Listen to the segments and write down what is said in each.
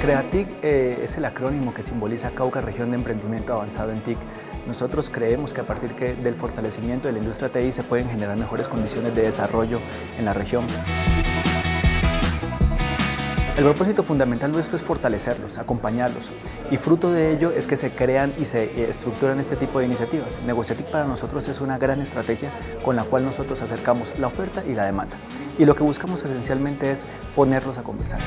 CREATIC eh, es el acrónimo que simboliza Cauca Región de Emprendimiento Avanzado en TIC. Nosotros creemos que a partir del fortalecimiento de la industria TI se pueden generar mejores condiciones de desarrollo en la región. El propósito fundamental nuestro es fortalecerlos, acompañarlos y fruto de ello es que se crean y se eh, estructuran este tipo de iniciativas. Negociatic para nosotros es una gran estrategia con la cual nosotros acercamos la oferta y la demanda y lo que buscamos esencialmente es ponerlos a conversar.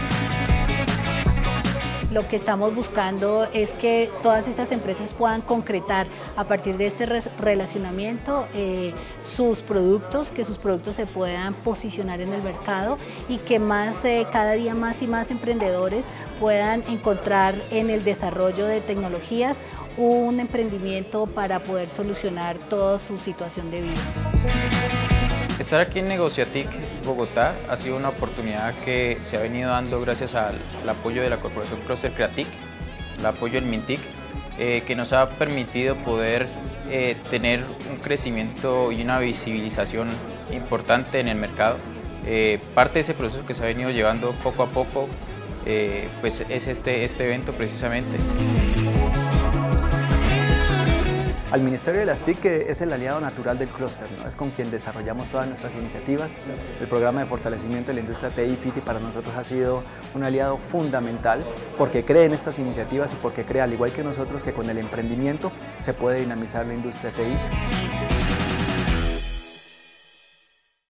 Lo que estamos buscando es que todas estas empresas puedan concretar a partir de este relacionamiento eh, sus productos, que sus productos se puedan posicionar en el mercado y que más, eh, cada día más y más emprendedores puedan encontrar en el desarrollo de tecnologías un emprendimiento para poder solucionar toda su situación de vida. Estar aquí en Negociatic Bogotá ha sido una oportunidad que se ha venido dando gracias al, apoyo de la Corporación Croster Creatic, el apoyo del Mintic, eh, que nos ha permitido poder eh, tener un crecimiento y una visibilización importante en el mercado. Eh, parte de ese proceso que se ha venido llevando poco a poco pues es este, este evento precisamente. Al Ministerio de las TIC, que es el aliado natural del clúster, es con quien desarrollamos todas nuestras iniciativas. El programa de fortalecimiento de la industria TI FITI para nosotros ha sido un aliado fundamental porque cree en estas iniciativas y porque cree, al igual que nosotros, que con el emprendimiento se puede dinamizar la industria TI.